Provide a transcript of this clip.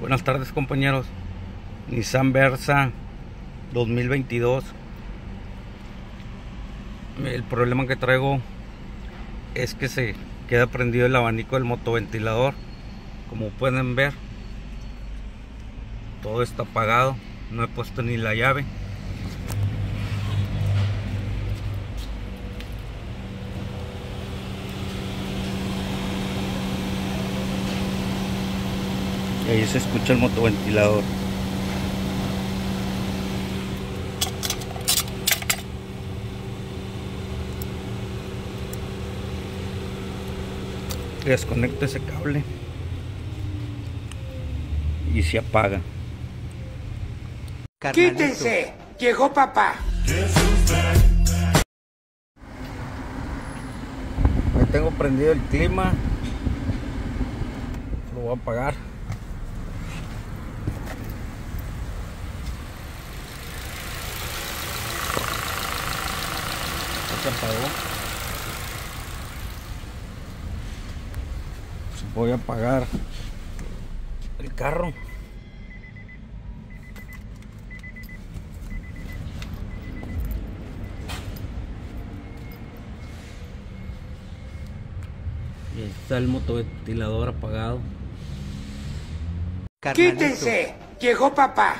Buenas tardes compañeros. Nissan Versa 2022. El problema que traigo es que se queda prendido el abanico del motoventilador. Como pueden ver, todo está apagado. No he puesto ni la llave. Y ahí se escucha el motoventilador. Desconecta ese cable y se apaga. ¡Quítense! Llegó papá. Ahí tengo prendido el clima. Lo voy a apagar. Se apagó. Pues voy a apagar el carro. Y ahí está el motoventilador apagado. ¡Quítense! Llegó papá.